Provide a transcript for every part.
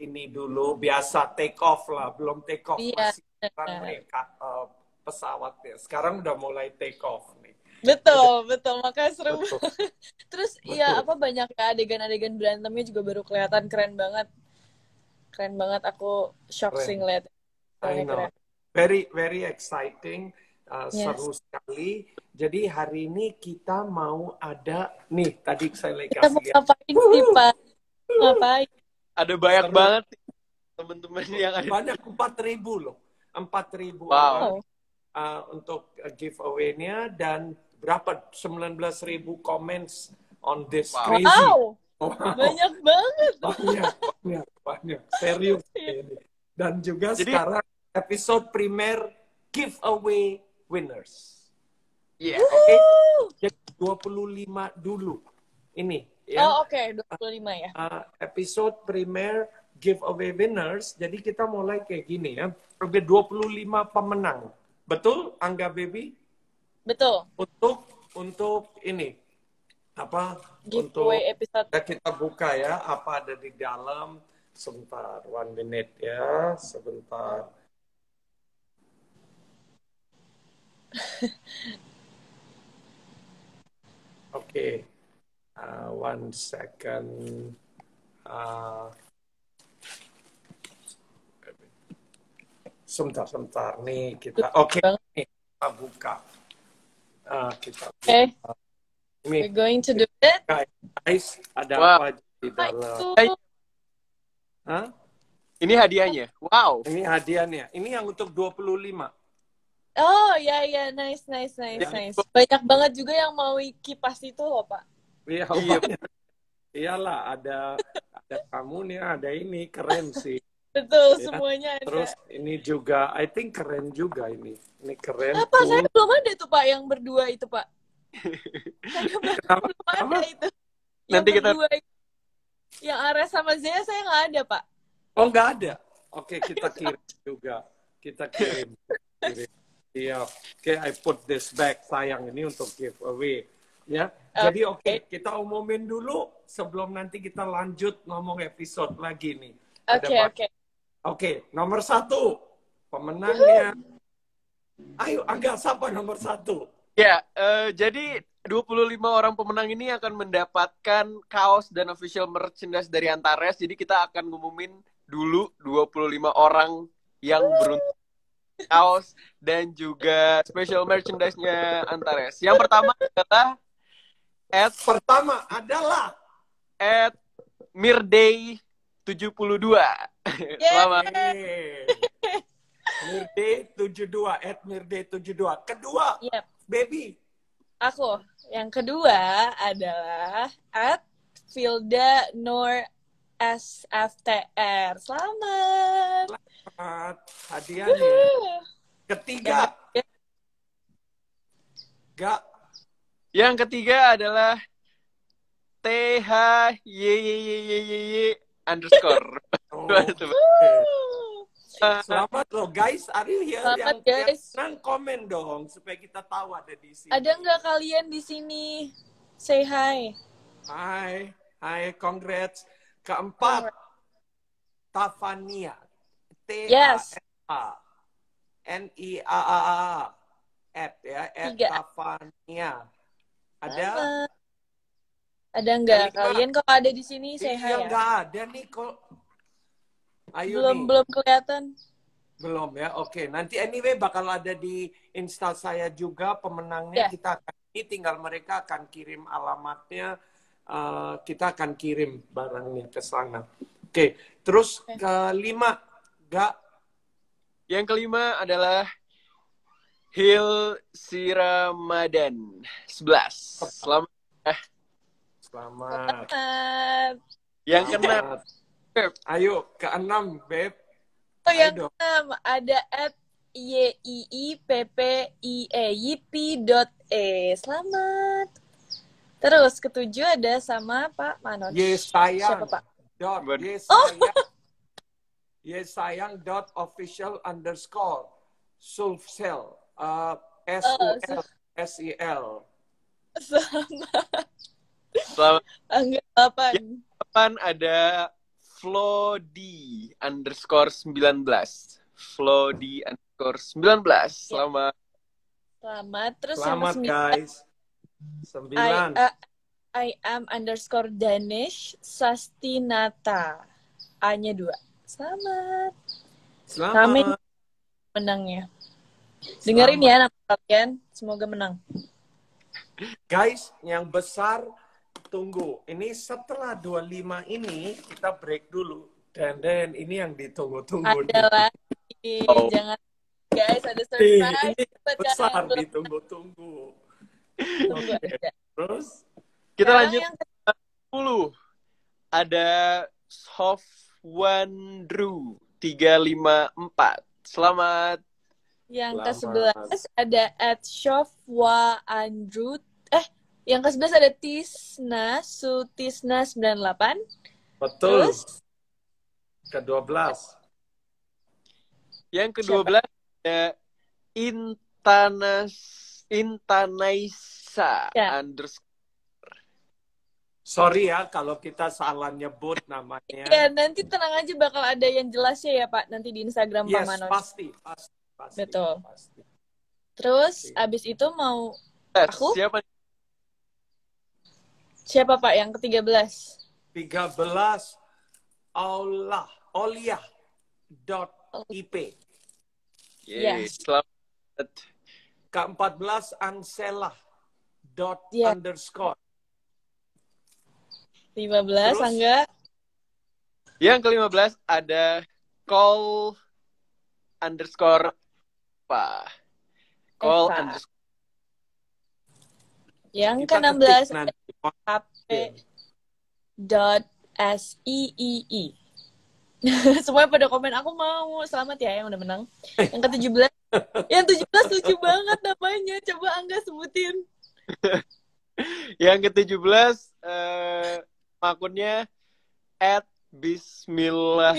ini dulu biasa take off lah, belum take off Iya, masih runway ka- eh, pesawatnya. Sekarang udah mulai take off nih. Betul, betul. Makanya seru Betul. Terus Betul. ya apa banyak ya adegan-adegan berantemnya juga baru kelihatan keren banget. Keren banget. Aku shock Keren. sih ngeliat. I know. Keren. Very very exciting, uh, Yes. seru sekali. Jadi hari ini kita mau ada nih tadi saya lagi Kita mau lihat. ngapain sih, Pak? Ngapain? Ada banyak Seru. banget teman-teman yang ada. Banyak 4000 loh. 4000 Wow. orang Oh, uh, untuk giveaway-nya dan berapa 19.000 comments on this Wow. crazy. wow, Wow. banyak banget. banyak banyak banyak serius Iya. ini dan juga Jadi- sekarang episode primer giveaway winners Iya. oke jadi 25 dulu ini ya Oh, oke, 25 ya. Uh, episode primer giveaway winners jadi kita mulai kayak gini ya oke 25 pemenang betul Angga Baby Betul. untuk untuk ini apa untuk Giveaway episode. Ya, kita buka ya apa ada di dalam. Sebentar, one minute ya, sebentar. Oke, Uh, one second. Uh, sebentar, sebentar nih kita. Oke, nih, kita buka. Uh, kita buka. Oke, Ini we're going to do it. guys, ada Wow. apa di dalam? Hah? Ini hadiahnya. Wow. Ini hadiahnya. Ini yang untuk 25. Oh, ya, ya, nice, nice, nice, Ya. nice. Banyak banget juga yang mau kipas itu loh, Pak. Iya, Iya. Iyalah, ada ada kamu nih, ada ini keren sih. Betul, Ya, semuanya ada. Terus ini juga, I think keren juga ini. Ini keren. Apa? cool. Saya belum ada tuh, Pak, yang berdua itu, Pak. Saya belum belum ada Kenapa? itu. Yang Nanti kita- berdua itu. Yang Ares sama Zea saya nggak ada, Pak. Oh, nggak ada. Oke, kita kirim juga. Kita kirim. kirim. Iya. Oke, I put this back sayang ini untuk giveaway. Ya. Jadi oke, kita umumin dulu sebelum nanti kita lanjut ngomong episode lagi nih. Oke, oke. Oke, nomor satu pemenangnya. Ayo, agak siapa nomor satu? Ya, eh, jadi 25 orang pemenang ini akan mendapatkan kaos dan official merchandise dari Antares. Jadi kita akan ngumumin dulu 25 orang yang beruntung kaos dan juga special merchandise-nya Antares. Yang pertama adalah at Pertama adalah at Mirday 72. Selamat. Mirde 72, at Mirde 72. Kedua, Yep. baby. Aku. Yang kedua adalah at Filda Nur SFTR. Selamat. Selamat hadiahnya. Ketiga, gak Yang ketiga adalah THYYYYY underscore. Oh. Selamat loh guys, are you here? Selamat, yang, guys. Yang senang komen dong supaya kita tahu ada di sini. Ada nggak kalian di sini? Say hi. Hai, hai, congrats. Keempat, Tafania. T A Yes. F A N I A A A. At ya, at Tiga. Tafania. Ada? Ada nggak kalian kalau ada di sini hi Iya, ya? nggak ada nih kok. Ayo Belum nih. belum kelihatan. Belum ya, oke. Nanti anyway bakal ada di Insta saya juga pemenangnya. Ya. Kita akan ini tinggal mereka akan kirim alamatnya. eh, kita akan kirim barangnya ke sana. Oke, terus Oke. kelima, gak Yang kelima adalah Hil Siramadan 11. Selamat. selamat. Selamat. Yang keenam. Ayo ke enam, beb. Oh yang Ayo dong. enam ada at y i i p p i e yipi dot e. Selamat. Terus ketujuh ada sama Pak Manon. Ye sayang. Siapa Pak? Dot. Buat- Ye sayang. Ye sayang dot official underscore. Sulfsel. Uh, S U L S I L. Selamat. Selamat. Angga delapan. Depan ada Flodi underscore 19. Flodi underscore 19. Selamat. Selamat. Terus yang Selamat guys. I, Sembilan. uh, I am underscore Danish Sastinata. A-nya dua. Selamat. Selamat. Amin. Menangnya. Dengerin ya nama kalian. Semoga menang. Guys, yang besar tunggu. Ini setelah 25 ini kita break dulu. Dan dan ini yang ditunggu-tunggu. Ada lagi. Oh. Jangan guys ada surprise. ini besar ditunggu-tunggu. tunggu Oke. aja. Terus Kita Sekarang lanjut yang 10. Ada Sofwandru 354. Selamat. Yang Selamat. ke-11 ada at Shofwa Andrew. Eh, yang ke-11 ada Tisna Sutisna 98. betul. Terus? Ke-12. Yang ke-12 ada Intanas Intanaisa Ya. underscore Sorry ya kalau kita salah nyebut namanya. Ya, nanti tenang aja bakal ada yang jelasnya ya, Pak. Nanti di Instagram Pak Yes, Manos. pasti, pasti, pasti. Betul. pasti. Terus, Oke. abis itu mau... Eh, Aku? Siapa? Siapa, Pak, yang ke-13? 13 Allah Olia dot IP. Yes. Selamat. Ke-14 Ansela dot Ya. underscore. 15, Terus? Angga. Yang ke-15 ada call underscore apa? Call Eva. underscore Yang Kita ke-16 ketik nanti. HP dot S I I I. Semuanya pada komen aku mau. Selamat ya yang udah menang. Yang ke-17 yang 17 lucu banget namanya. Coba Angga sebutin. Yang ke-17 eh akunnya at Bismillah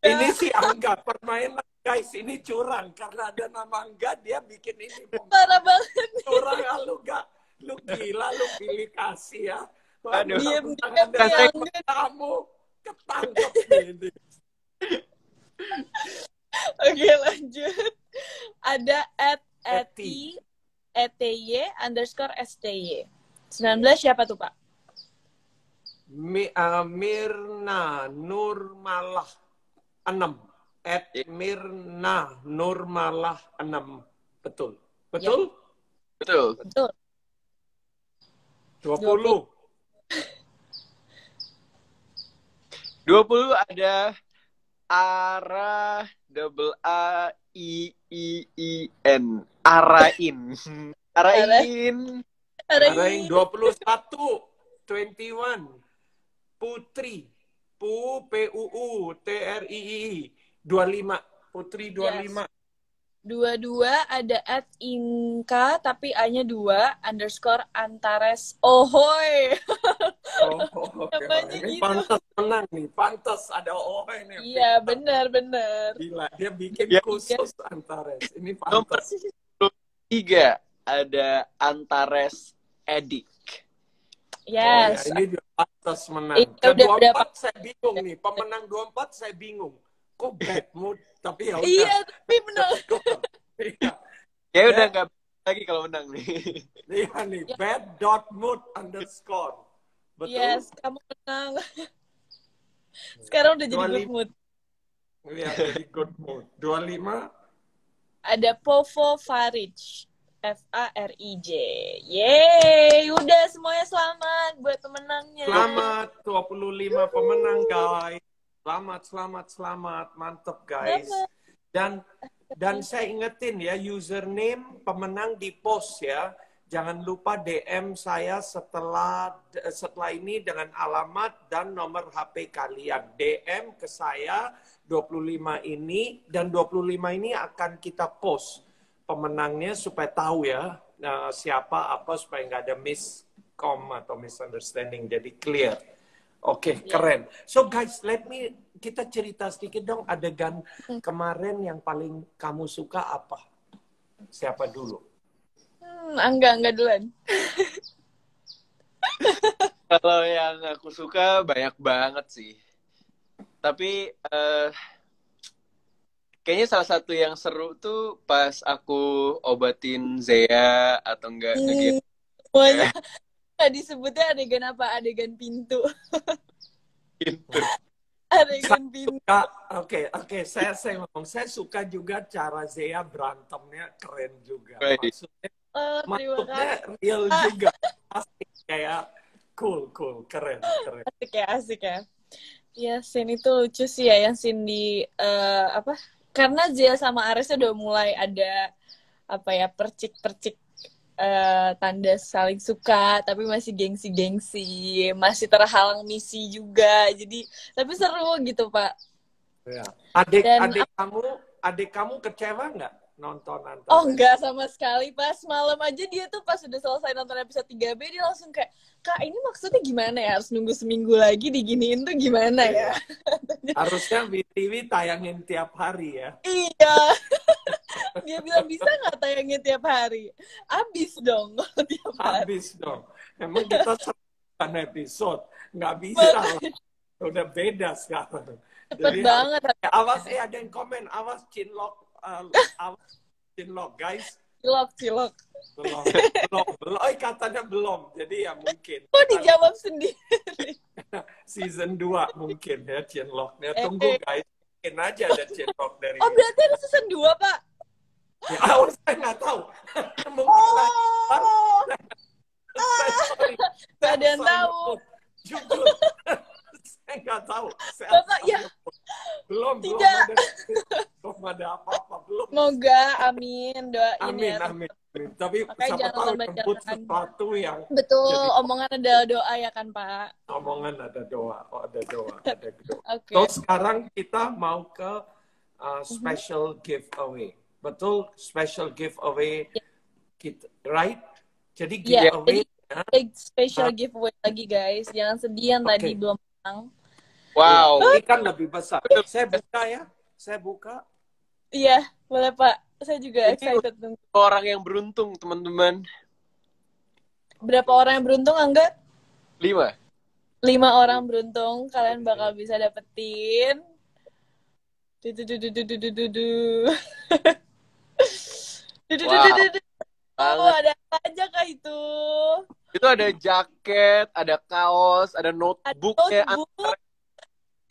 Ini sih Angga permainan guys ini curang karena ada nama Angga dia bikin ini Parah banget. curang ah, lu gak lu gila lu pilih kasih ya Aduh. Dari Angga. kamu ketangkep ini Oke lanjut. Ada at eti ety underscore sty. 19 siapa tuh Pak? Mi, uh, Mirna Nurmalah 6 at Mirna Nurmalah 6 betul betul Betul. Betul. 20 20 ada Ara double A I I I N. Arain. Arain. Ada Arain ini. 21 21 Putri Pu P U U T R I I 25 Putri 25 Dua-dua ada at Inka tapi A-nya dua underscore Antares Ohoy. Oh. Namanya Ini gitu. pantas menang nih, pantas ada oh ini. Iya benar-benar. Gila, dia bikin Ya. khusus Antares. Ini Nomor pantas. tiga ada Antares Edik. Yes. Oh, ya, ini dia pantas menang. Itu Ke udah- udah 24 saya bingung nih, pemenang 24 saya bingung. Kok bad mood? Tapi ya udah. Iya tapi benar. Iya, Ya udah Ya. nggak lagi kalau menang nih. iya nih, bad dot mood underscore. Betul? Yes, kamu menang. Sekarang udah jadi good 25. mood. Iya, jadi good mood. 25 Ada Povo Farij. F A R I J. Yeay, udah semuanya selamat buat pemenangnya. Selamat 25 pemenang guys. Selamat, selamat, selamat. Mantep guys. Dan dan saya ingetin ya username pemenang di post ya. Jangan lupa DM saya setelah setelah ini dengan alamat dan nomor HP kalian. DM ke saya 25 ini dan 25 ini akan kita post pemenangnya supaya tahu ya nah, siapa apa supaya nggak ada miscom atau misunderstanding jadi clear. Oke, keren. So guys, let me kita cerita sedikit dong adegan kemarin yang paling kamu suka apa? Siapa dulu? Hmm, Angga, Angga duluan. Kalau yang aku suka banyak banget sih. tapi eh kayaknya salah satu yang seru tuh pas aku obatin Zea atau enggak Hmm. gitu. Semuanya. Tadi sebutnya adegan apa? Adegan pintu. adegan pintu. Oke, oke, saya saya ngomong, saya suka juga cara Zea berantemnya keren juga. Maksudnya, Oh, maksudnya kasih. real juga, asik kayak cool, cool, keren, keren. Asik ya, asik ya. Ya, scene itu lucu sih ya, yang scene di, eh, apa, karena Zia sama Aresnya udah mulai ada, apa ya, percik-percik eh, tanda saling suka, tapi masih gengsi-gengsi, masih terhalang misi juga, jadi, tapi seru gitu, Pak. Ya. Adik, Dan- adik kamu, adik kamu kecewa nggak nonton nonton? Oh enggak sama sekali pas malam aja dia tuh pas udah selesai nonton episode 3B dia langsung kayak Kak ini maksudnya gimana ya harus nunggu seminggu lagi diginiin tuh gimana ya Harusnya BTV tayangin tiap hari ya. Iya dia bilang bisa nggak tayangin tiap hari abis dong tiap hari Habis dong. Emang kita sebulan episode, nggak bisa. Udah beda sekarang. cepet Jadi, banget Eh, awas eh ada yang komen, awas chinlock, uh, awas chinlock guys. cilok cilok Belum, belum, belum. Eh, katanya belum. Jadi ya mungkin. kok dijawab sendiri Season 2 mungkin ya chinlocknya. Eh, Tunggu eh. guys. Mungkin aja ada chinlock dari oh berarti ada season 2 pak Ya, awas saya nggak tahu. oh. Nggak ada yang tahu. Jujur. saya nggak tahu. Saya Bapak, ya. Belum, Tidak. belum ada apa-apa. Belum. semoga amin doain Amin, ya amin. amin. Tapi Makanya siapa tahu nyebut sesuatu yang betul Jadi- omongan ada doa ya kan pak omongan ada doa. Oh, ada doa. Ada doa. oke So, sekarang kita mau ke uh, special giveaway. Betul, special giveaway. Kita, right? Jadi Iya, giveaway Big special giveaway lagi guys. Jangan sedih yang tadi Oke. belum menang. Wow. ini kan lebih besar. Saya buka ya. Saya buka. Iya, boleh Pak. Saya juga Ini excited nunggu. Orang yang beruntung, teman-teman. Berapa orang yang beruntung, Angga? Lima. Lima orang beruntung. Kalian bakal bisa dapetin. Du du du du du du du du du. Oh, ada apa aja kah itu? Itu ada jaket, ada kaos, ada Ada notebooknya, notebook.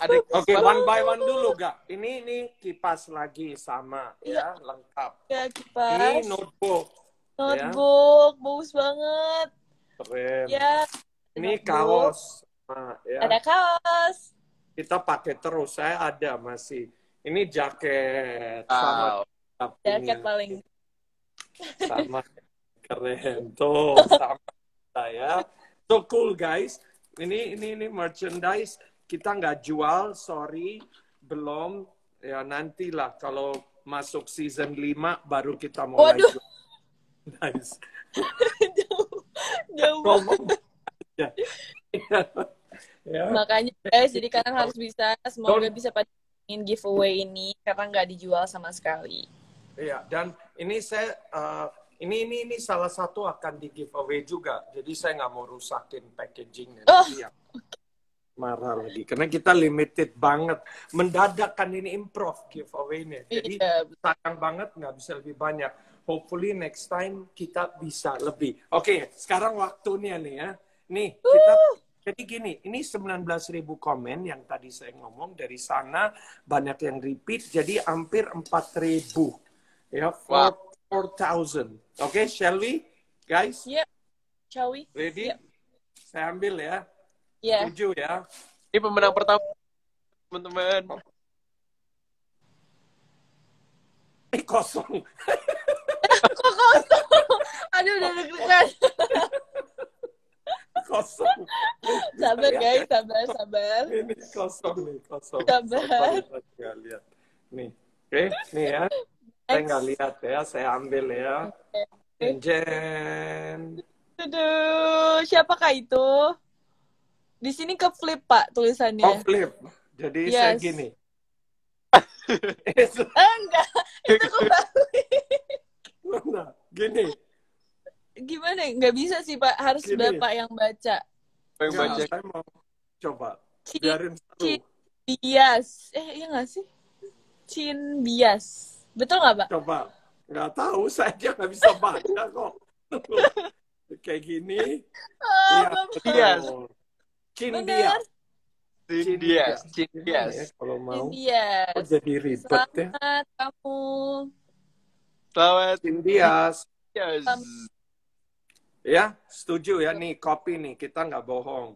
ada Oke, one by one dulu, gak? Ini ini kipas lagi sama ya, lengkap. Ya, Ini kipas. notebook, Notebook. Bagus banget. keren. Ya. Ini notebook. kaos, Nah, ya. Ada kaos. Kita pakai terus. Saya ada masih. Ini jaket sama Wow. punya. Jaket paling. Sama keren tuh sama saya so cool guys ini ini ini merchandise kita nggak jual sorry belum ya nantilah kalau masuk season 5 baru kita mulai Waduh. jual nice jauh. Jauh. aja. ya Makanya guys, jadi kalian harus bisa semoga Don't- bisa pada ingin giveaway ini karena nggak dijual sama sekali. Iya, dan ini saya uh, ini ini ini salah satu akan di giveaway juga. Jadi saya nggak mau rusakin packaging Oh. yang marah lagi. Karena kita limited banget. Mendadak kan ini improv giveaway-nya. Jadi Iya, sayang banget nggak bisa lebih banyak. Hopefully next time kita bisa lebih. Oke, sekarang waktunya nih ya. Nih, kita jadi gini, ini 19.000 komen yang tadi saya ngomong dari sana banyak yang repeat jadi hampir 4.000. Ya, Wow. 4,000. Oke, shall we? Guys, Yep. Shall we? ready? Yep. Saya ambil ya. Ya. Tujuh ya. Ini pemenang pertama, teman-teman. Eh, kosong. Kok kosong? Aduh, udah deg-degan. kosong. Sabar Ya, guys, sabar, sabar. Ini kosong nih, kosong. Sabar. Sabar, lihat. Nih, oke, nih ya. Saya nggak lihat ya, saya ambil ya. Jen, jen. Aduh, siapakah itu? Di sini ke flip Pak Oh, tulisannya. flip. Jadi saya Yes. gini. Eh, enggak, itu kembali. nah, gini. Gimana? Nggak bisa sih Pak, harus Gini. Bapak yang baca. Yang baca. saya mau coba. Biarin seru. Bias. Eh, iya nggak sih? Chin Bias. Betul nggak, Pak? Coba. Nggak tahu, saya aja nggak bisa baca kok. Kayak gini. Oh, Iya, Bapak. Bias. betul. Chin Bener. Bias. Cindias, Cindias. Ya, kalau mau. Bias. Oh, jadi ribet ya. Selamat kamu. Selamat Chin Bias. Yes. Ya, setuju ya nih kopi nih kita nggak bohong.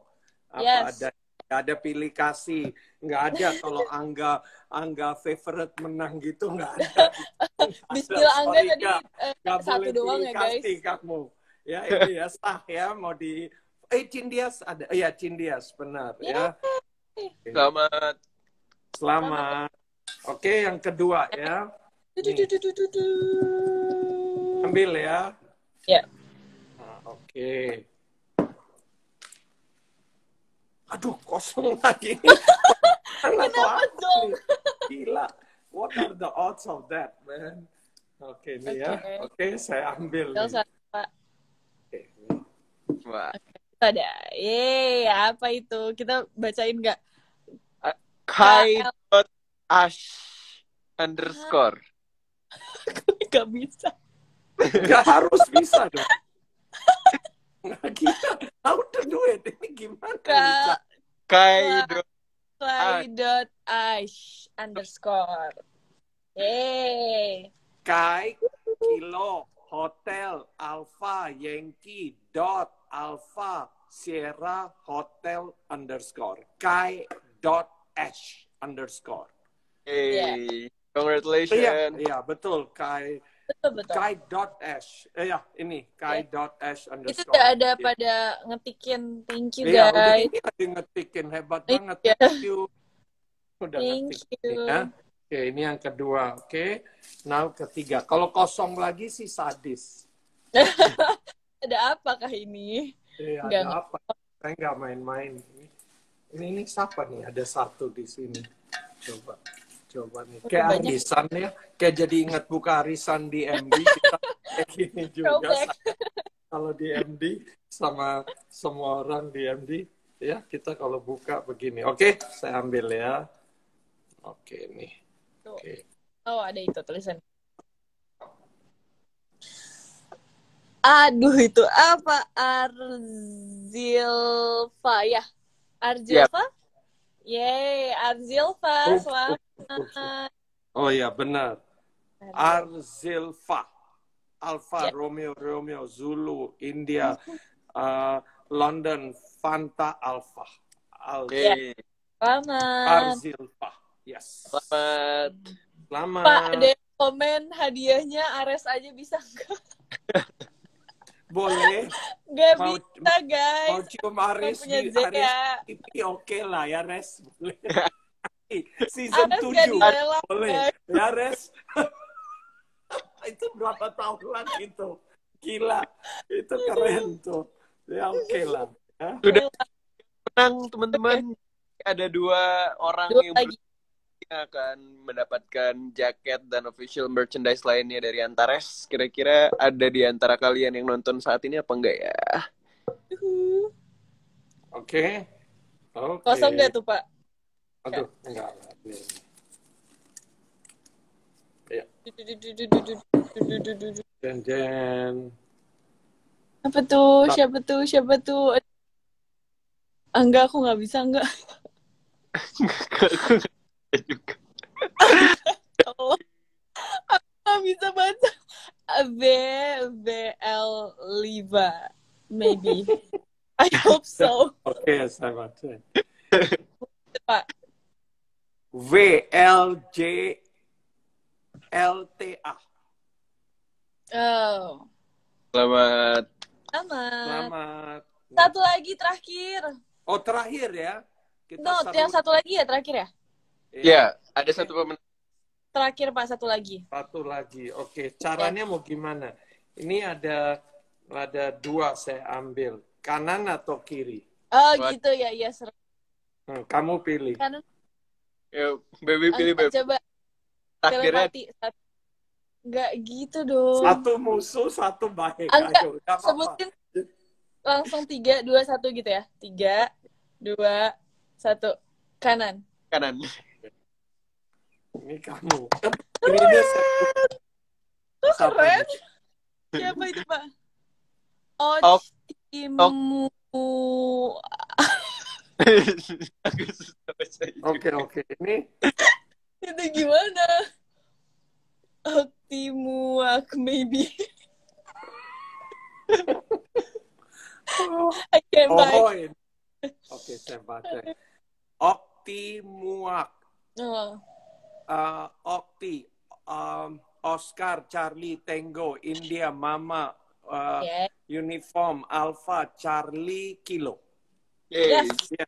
Apa Yes. ada nggak ada pilih kasih, nggak ada kalau Angga Angga favorite menang gitu nggak ada. Bismillah Angga tadi Kak. eh, Nggak satu boleh doang ya, guys. kamu. Ya ini ya sah ya mau di eh Cindias ada iya Cindias benar ya. Selamat. Selamat. Oke yang kedua ya ambil ya. Ya. Nah, Oke. Aduh, kosong lagi. Kenapa dong? Gila. What are the odds of that, man? Oke, nih ya. Oke. Oke, saya ambil. Oke. Wah. Ada. Yeay, apa itu? Kita bacain nggak? Kai dot ash underscore. Gak bisa. Nggak harus bisa dong. Nggak gila. How to do it? Ini gimana? Kai dot Clay dot ash underscore. Yeay. Kai Kilo Hotel Alpha Yankee dot Alpha Sierra Hotel underscore Kai dot Ash underscore. Hey. Iya, Congratulations. iya betul Kai Betul, betul. Kai dot Ash. Eh ya ini Kai Iya. dot Ash Itu underscore. udah ada Iya. pada ngetikin. Thank you, Iya, udah guys. ini ngetikin hebat Iya. banget. Thank you. Udah Thank ngetikin you. ya. Oke, ini yang kedua. Oke. Now ketiga. Kalau kosong lagi sih sadis. Ada apakah ini? Eh, Nggak, ada apa? Saya nggak main-main. Ini, ini, ini siapa nih? Ada satu di sini. Coba, coba nih. Kayak banyak. arisan ya. Kayak jadi ingat buka arisan di MD. Kita kayak gini juga. Kalau di MD sama semua orang di MD, ya kita kalau buka begini. Oke, saya ambil ya. Oke nih. Oke. Oh, ada itu tulisan. Aduh, itu apa? Arzilfa, ya? Arzilfa? Yeay, Arzilfa, Oh, selamat. Oh ya benar. Arzilfa. Alfa Ya. Romeo Romeo Zulu India uh, London Fanta Alpha. Al Oke. Selamat. Arzilfa. Yes. Selamat. Selamat. Pak, ada komen hadiahnya Ares aja bisa nggak? Boleh. Nggak Mau- bisa, Mau guys. cium Aris punya di Zea. Aris TV oke lah ya Res. Boleh. Season Ares nggak 7. dilelang, Boleh. Ya Res. itu berapa tahun lagi tuh? Gila. Itu keren tuh. Ya oke lah. Ya. Sudah menang teman-teman. Ada dua orang Dua yang lagi. akan mendapatkan jaket dan official merchandise lainnya dari Antares. Kira-kira ada di antara kalian yang nonton saat ini apa enggak ya? Oke. Oke. Kosong nggak tuh, Pak? Aduh, enggak. Ya. Jen Jen. Apa tuh? Siapa tuh? Siapa tuh? Ah, Enggak, aku nggak bisa, enggak. juga. Aku nggak bisa baca. V, V, L, Liva. Maybe. I hope so. Oke, saya baca. Pak. V L J L T A. Oh. Selamat. Selamat. Selamat. Satu lagi terakhir. Oh, terakhir ya. Kita No, seru- yang satu lagi ya terakhir ya? Ya, ada satu pemenang. Terakhir Pak, satu lagi. Satu lagi. Oke, caranya mau gimana? Ini ada ada dua saya ambil. Kanan atau kiri? Oh Wah. gitu ya, iya seru. Hmm, kamu pilih. Kan Ya, baby pilih ah, baby. coba Akhirnya telepati. Satu. Gitu dong. Satu musuh, satu baik. Angka, Ayo, nggak apa-apa. Sebutin langsung tiga, dua, satu gitu ya. Tiga, dua, satu. Kanan. kanan. Ini kamu. Ini Oh, Siapa keren. ini? Siapa itu, Pak? Ok. Otimu. Aku susah baca ini. Oke oke. Ini Itu gimana? Optimuak, maybe. I can't oh ini. Oke saya baca. Optimuak. Oh. uh, Okti, um, Oscar, Charlie, Tango, India, Mama, uh, Yeah. Uniform, Alpha, Charlie, Kilo. Yes. Ya,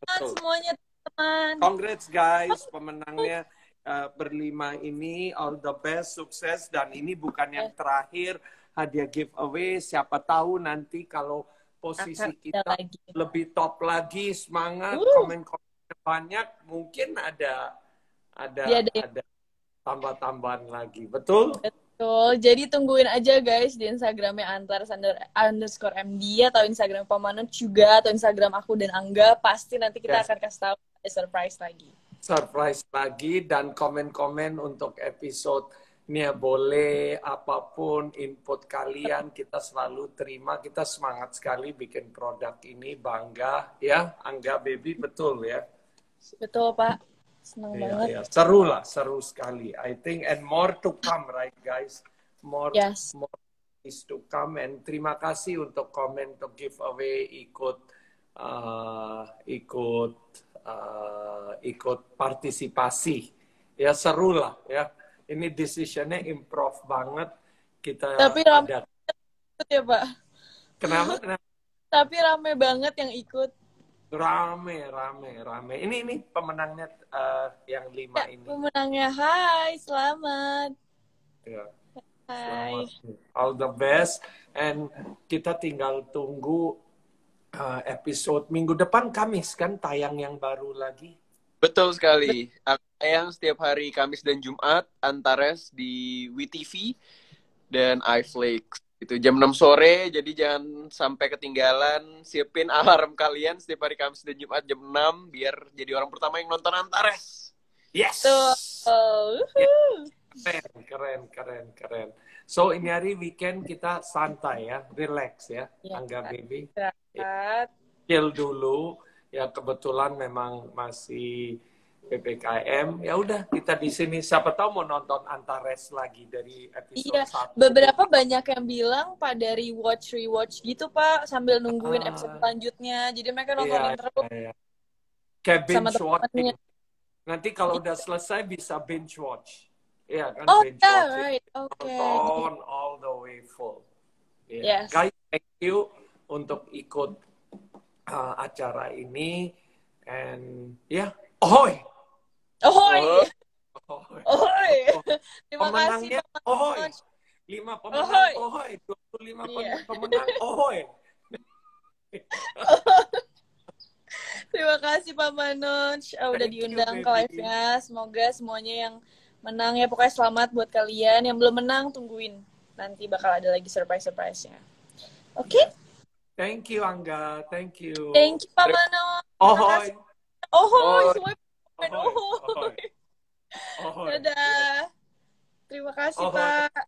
betul. semuanya teman. Congrats guys, pemenangnya uh, berlima ini all the best, sukses dan ini bukan yang terakhir hadiah giveaway. Siapa tahu nanti kalau posisi Akan kita lagi. lebih top lagi, semangat, Uh. komen-komen banyak, mungkin ada ada deh. ada tambah-tambahan lagi. Betul? Betul. Jadi tungguin aja guys di Instagramnya antar under, underscore MD atau Instagram Pamanut juga atau Instagram aku dan Angga. Pasti nanti kita Yes. akan kasih tahu ada surprise lagi. Surprise lagi dan komen-komen untuk episode ini ya boleh apa pun input kalian kita selalu terima. Kita semangat sekali bikin produk ini bangga ya. Angga baby betul ya. Betul Pak. Senang Iya, banget. iya. Seru lah, seru sekali. I think and more to come, right guys? More, Yes. more is to come. And terima kasih untuk komen, untuk giveaway, ikut, uh, ikut, uh, ikut partisipasi. Ya seru lah ya. Ini decisionnya improv banget. Kita Tapi ada. Ya Pak. Kenapa? Kenapa? Tapi rame banget yang ikut. Rame, rame, rame. Ini ini pemenangnya uh, yang lima Ya, ini. pemenangnya. Hai, selamat. Ya. Hai. Selamat. All the best. And kita tinggal tunggu uh, episode minggu depan Kamis kan tayang yang baru lagi. Betul sekali. Tayang setiap hari Kamis dan Jumat Antares di WeTV dan iFlix. Itu jam 6 sore, jadi jangan sampai ketinggalan. Siapin alarm kalian setiap hari Kamis dan Jumat jam 6 biar jadi orang pertama yang nonton Antares. Yes. Tuh. Oh. Keren, keren, keren, keren. So ini hari weekend kita santai ya, relax ya, Ya, Angga Baby. Istirahat. Chill dulu. Ya kebetulan memang masih PPKM. Ya udah kita di sini. Siapa tahu mau nonton Antares lagi dari episode Iya, satu. beberapa banyak yang bilang pada rewatch rewatch gitu Pak sambil nungguin Ah. episode selanjutnya. Jadi mereka Iya, nontonin terus iya. Kayak sama binge watching. Nanti kalau udah selesai bisa binge watch. Iya kan Oh, binge yeah, watching. right. Oke. Nonton all the way full. Iya. Yes. Guys, thank you untuk ikut uh, acara ini. And ya, yeah. Ahoy! Ohoi. Oh. Ahoy. Terima kasih ahoy! Lima pemenang Ahoy. ahoy! 25 Iya. pemenang ahoy! Terima kasih Pak Manoj Ah, udah diundang ke live-nya. Semoga semuanya yang menang ya pokoknya selamat buat kalian. Yang belum menang tungguin. Nanti bakal ada lagi surprise-surprise-nya. Oke? Thank you, Angga. Thank you. Thank you Pak Manoj. Ahoy! Ohoi, Ahoy. Ahoy. ohoi. Ahoy. Dadah. Terima kasih Ahoy. Pak.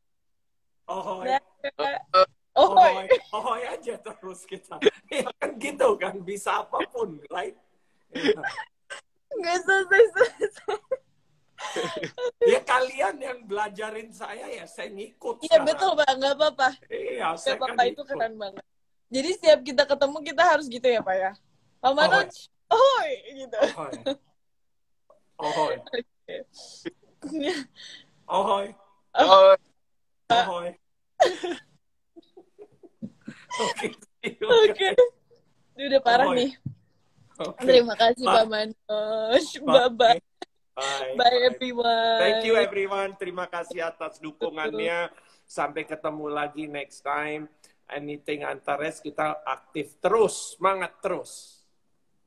Ahoy. Dadah. Ohoi. Ahoy. Ahoy aja terus kita. Ya kan gitu kan, bisa apa pun, right? Ya. Nggak selesai-selesai. Ya kalian yang belajarin saya ya saya ngikut. Iya betul Pak, nggak apa-apa. Iya, Nggak saya apa-apa, kan itu keren banget. Jadi setiap kita ketemu kita harus gitu ya Pak ya? Pak Manoj, ohoi, gitu. Ahoy. Ahoy. Ahoy. Oh, Ahoy. Oke. see you, Oke. Ini udah parah Ahoy. nih. Oke. Terima kasih Bye. Pak Manoj. Bye-bye. Bye. Bye everyone. Thank you everyone. Terima kasih atas dukungannya. Sampai ketemu lagi next time. Anything Antares kita aktif terus, semangat terus.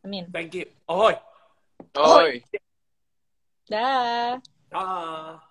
Amin. Thank you. Ahoy. oi. Dah. Ah.